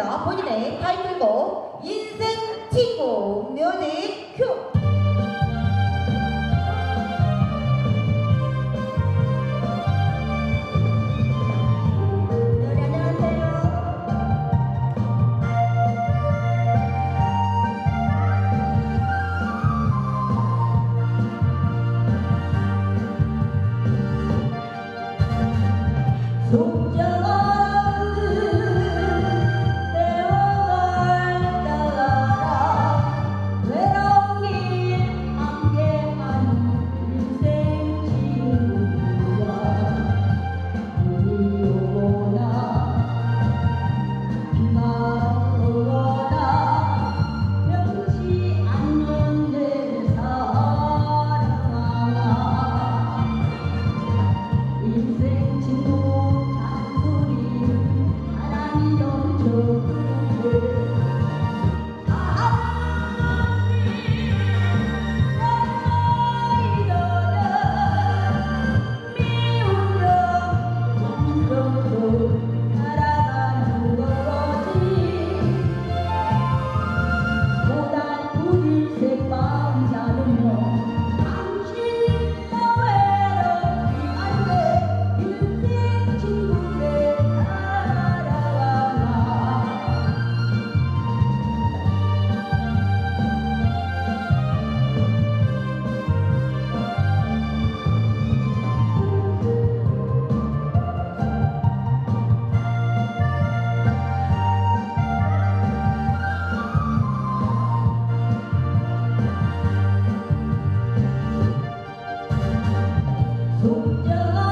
있습니다. 본인의 타이틀곡 인생 친구 뮤직 큐. 속자 동전